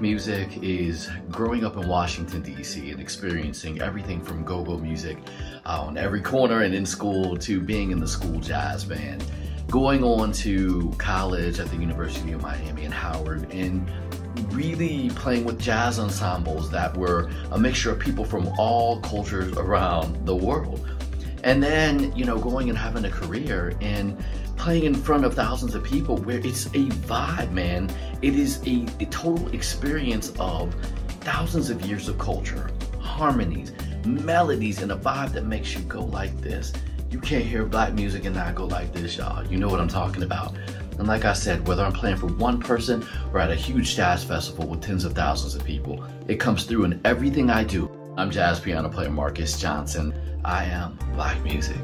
music is growing up in Washington, D.C. and experiencing everything from go-go music uh, on every corner and in school to being in the school jazz band, going on to college at the University of Miami and Howard and really playing with jazz ensembles that were a mixture of people from all cultures around the world. And then, you know, going and having a career in playing in front of thousands of people where it's a vibe, man. It is a, a total experience of thousands of years of culture, harmonies, melodies, and a vibe that makes you go like this. You can't hear black music and not go like this, y'all. You know what I'm talking about. And like I said, whether I'm playing for one person or at a huge jazz festival with tens of thousands of people, it comes through in everything I do. I'm jazz piano player Marcus Johnson. I am black music.